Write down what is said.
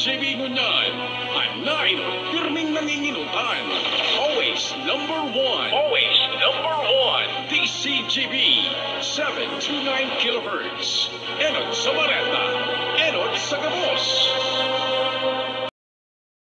DCJB Ngunyan. Anaino, pirming nanginginutan. Always number one. Always number one. DCGB 729 kilohertz.